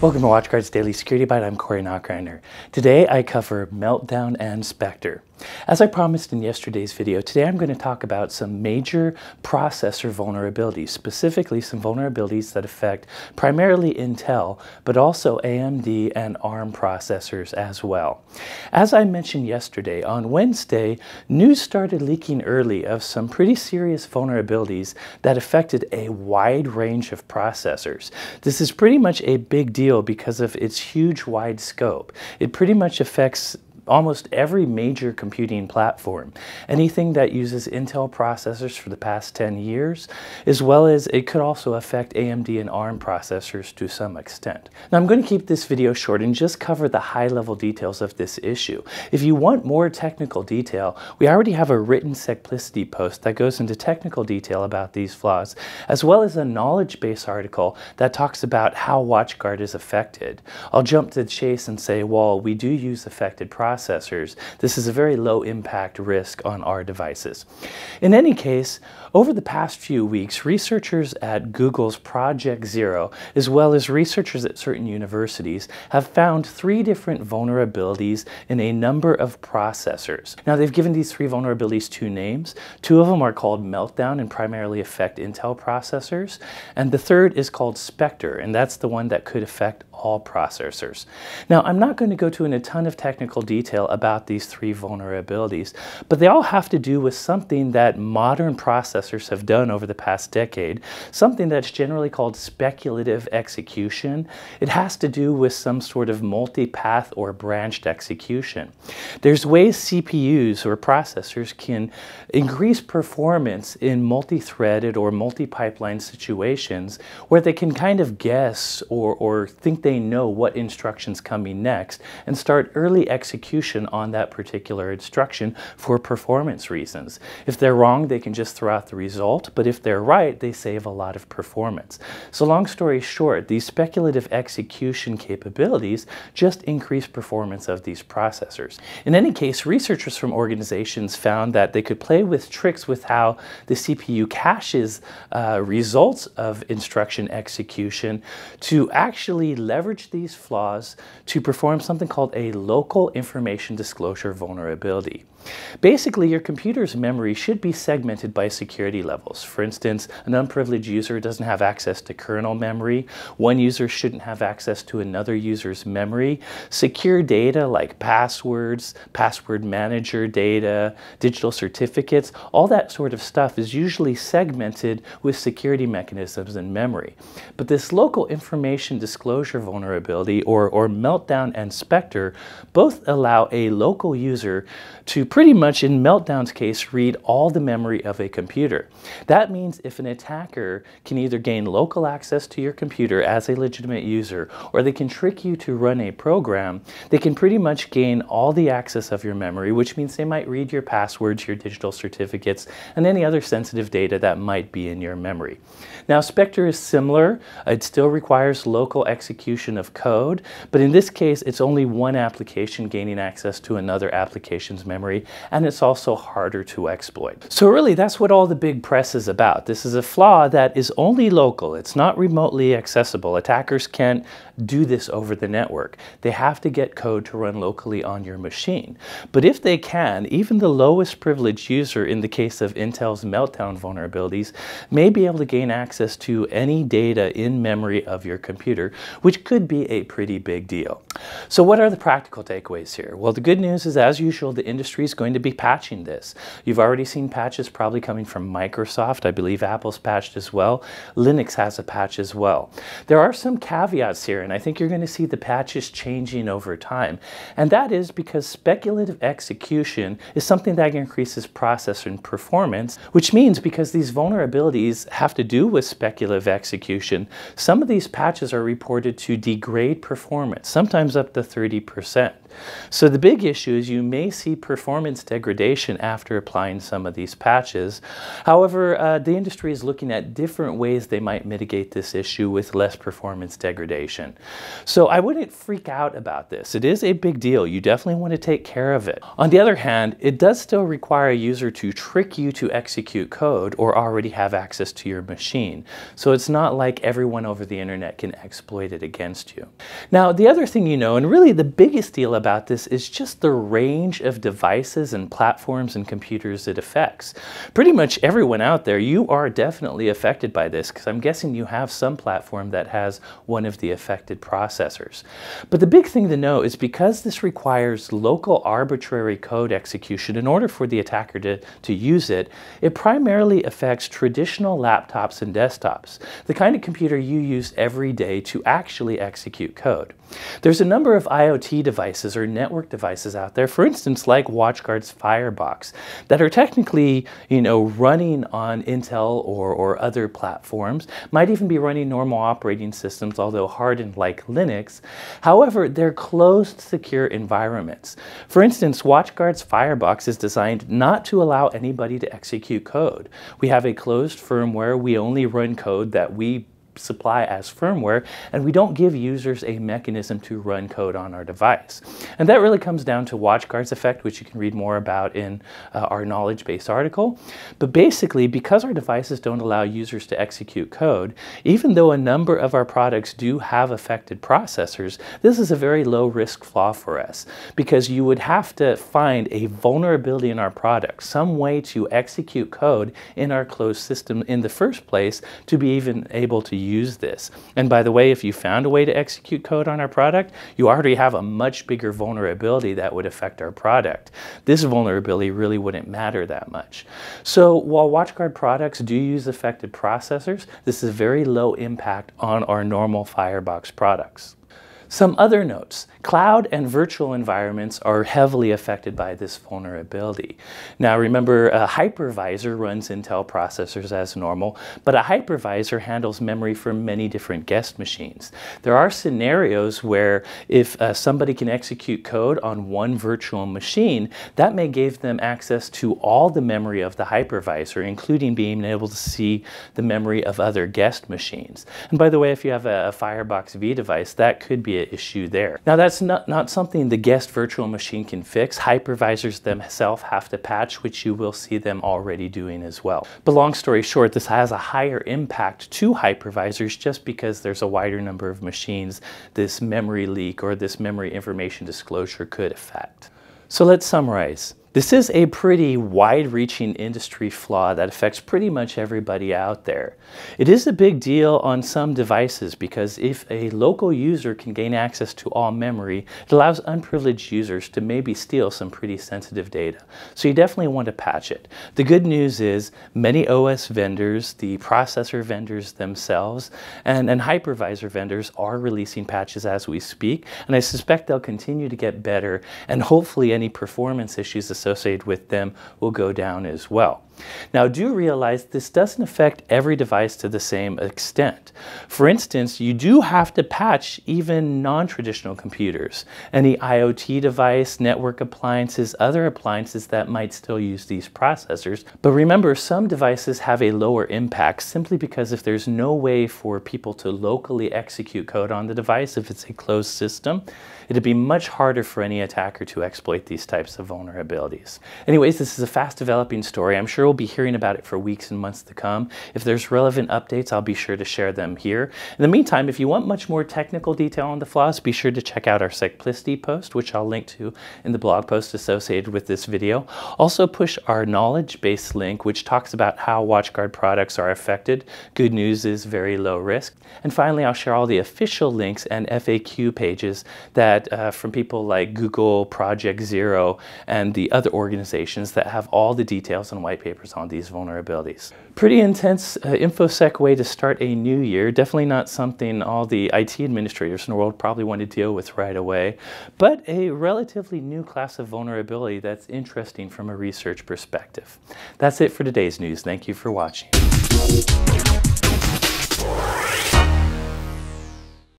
Welcome to WatchGuard's Daily Security Byte. I'm Corey Nachreiner. Today I cover Meltdown and Spectre. As I promised in yesterday's video, today I'm going to talk about some major processor vulnerabilities, specifically some vulnerabilities that affect primarily Intel, but also AMD and ARM processors as well. As I mentioned yesterday, on Wednesday, news started leaking early of some pretty serious vulnerabilities that affected a wide range of processors. This is pretty much a big deal because of its huge wide scope. It pretty much affects almost every major computing platform. Anything that uses Intel processors for the past 10 years, as well as it could also affect AMD and ARM processors to some extent. Now I'm going to keep this video short and just cover the high level details of this issue. If you want more technical detail, we already have a written Secplicity post that goes into technical detail about these flaws, as well as a knowledge base article that talks about how WatchGuard is affected. I'll jump to the chase and say, well, we do use affected processors processors, this is a very low impact risk on our devices. In any case, over the past few weeks, researchers at Google's Project Zero, as well as researchers at certain universities, have found three different vulnerabilities in a number of processors. Now, they've given these three vulnerabilities two names. Two of them are called Meltdown and primarily affect Intel processors, and the third is called Spectre, and that's the one that could affect all processors. Now, I'm not going to go to in a ton of technical detail about these three vulnerabilities, but they all have to do with something that modern processors have done over the past decade, something that's generally called speculative execution. It has to do with some sort of multi-path or branched execution. There's ways CPUs or processors can increase performance in multi-threaded or multi-pipeline situations where they can kind of guess or, or think they know what instruction's coming next and start early execution on that particular instruction for performance reasons. If they're wrong, they can just throw out the result, but if they're right, they save a lot of performance. So long story short, these speculative execution capabilities just increase performance of these processors. In any case, researchers from organizations found that they could play with tricks with how the CPU caches uh, results of instruction execution to actually leverage these flaws to perform something called a local information disclosure vulnerability. Basically, your computer's memory should be segmented by security levels. For instance, an unprivileged user doesn't have access to kernel memory. One user shouldn't have access to another user's memory. Secure data like passwords, password manager data, digital certificates, all that sort of stuff is usually segmented with security mechanisms in memory. But this local information disclosure vulnerability, or, or Meltdown and Spectre, both allow a local user to pretty much, in Meltdown's case, read all the memory of a computer. That means if an attacker can either gain local access to your computer as a legitimate user, or they can trick you to run a program, they can pretty much gain all the access of your memory, which means they might read your passwords, your digital certificates, and any other sensitive data that might be in your memory. Now, Spectre is similar. It still requires local execution of code, but in this case, it's only one application gaining access to another application's memory, and it's also harder to exploit. So really, that's what all the big press is about. This is a flaw that is only local. It's not remotely accessible. Attackers can't do this over the network. They have to get code to run locally on your machine. But if they can, even the lowest privileged user in the case of Intel's Meltdown vulnerabilities may be able to gain access to any data in memory of your computer, which could be a pretty big deal. So what are the practical takeaways here? Well, the good news is, as usual, the industry going to be patching this. You've already seen patches probably coming from Microsoft. I believe Apple's patched as well. Linux has a patch as well. There are some caveats here, and I think you're going to see the patches changing over time. And that is because speculative execution is something that increases processor performance, which means because these vulnerabilities have to do with speculative execution, some of these patches are reported to degrade performance, sometimes up to 30%. So the big issue is you may see performance degradation after applying some of these patches. However, uh, the industry is looking at different ways they might mitigate this issue with less performance degradation. So I wouldn't freak out about this. It is a big deal. You definitely want to take care of it. On the other hand, it does still require a user to trick you to execute code or already have access to your machine. So it's not like everyone over the internet can exploit it against you. Now, the other thing you know, and really the biggest deal about this is just the range of devices and platforms and computers it affects. Pretty much everyone out there, you are definitely affected by this because I'm guessing you have some platform that has one of the affected processors. But the big thing to know is because this requires local arbitrary code execution in order for the attacker to, to use it, it primarily affects traditional laptops and desktops, the kind of computer you use every day to actually execute code. There's a number of IoT devices or network devices out there, for instance, like WatchGuard's Firebox, that are technically, you know, running on Intel or, or other platforms, might even be running normal operating systems, although hardened like Linux. However, they're closed, secure environments. For instance, WatchGuard's Firebox is designed not to allow anybody to execute code. We have a closed firmware. We only run code that we supply as firmware, and we don't give users a mechanism to run code on our device. And that really comes down to WatchGuard's effect, which you can read more about in uh, our knowledge base article. But basically, because our devices don't allow users to execute code, even though a number of our products do have affected processors, this is a very low risk flaw for us because you would have to find a vulnerability in our product, some way to execute code in our closed system in the first place to be even able to use this. And by the way, if you found a way to execute code on our product, you already have a much bigger vulnerability that would affect our product. This vulnerability really wouldn't matter that much. So while WatchGuard products do use affected processors, this is very low impact on our normal Firebox products. Some other notes. Cloud and virtual environments are heavily affected by this vulnerability. Now remember, a hypervisor runs Intel processors as normal, but a hypervisor handles memory for many different guest machines. There are scenarios where if uh, somebody can execute code on one virtual machine, that may give them access to all the memory of the hypervisor, including being able to see the memory of other guest machines. And by the way, if you have a, a Firebox V device, that could be issue there. Now that's not, not something the guest virtual machine can fix. Hypervisors themselves have to patch, which you will see them already doing as well. But long story short, this has a higher impact to hypervisors just because there's a wider number of machines this memory leak or this memory information disclosure could affect. So let's summarize. This is a pretty wide-reaching industry flaw that affects pretty much everybody out there. It is a big deal on some devices because if a local user can gain access to all memory, it allows unprivileged users to maybe steal some pretty sensitive data. So you definitely want to patch it. The good news is many OS vendors, the processor vendors themselves, and, and hypervisor vendors are releasing patches as we speak, and I suspect they'll continue to get better, and hopefully any performance issues associated with them will go down as well. Now do realize this doesn't affect every device to the same extent. For instance, you do have to patch even non-traditional computers, any IoT device, network appliances, other appliances that might still use these processors. But remember, some devices have a lower impact simply because if there's no way for people to locally execute code on the device, if it's a closed system, it'd be much harder for any attacker to exploit these types of vulnerabilities. Anyways, this is a fast developing story. I'm sure we'll be hearing about it for weeks and months to come. If there's relevant updates, I'll be sure to share them here. In the meantime, if you want much more technical detail on the flaws, be sure to check out our Secplicity post, which I'll link to in the blog post associated with this video. Also push our knowledge base link, which talks about how WatchGuard products are affected. Good news is very low risk. And finally, I'll share all the official links and FAQ pages that uh, from people like Google, Project Zero, and the other organizations that have all the details and white papers papers on these vulnerabilities. Pretty intense uh, InfoSec way to start a new year. Definitely not something all the IT administrators in the world probably want to deal with right away, but a relatively new class of vulnerability that's interesting from a research perspective. That's it for today's news. Thank you for watching.